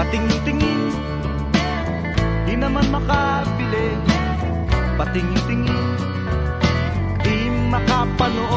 Patingin-tingin. Di naman makabili Patingin-tingin. Di makapanood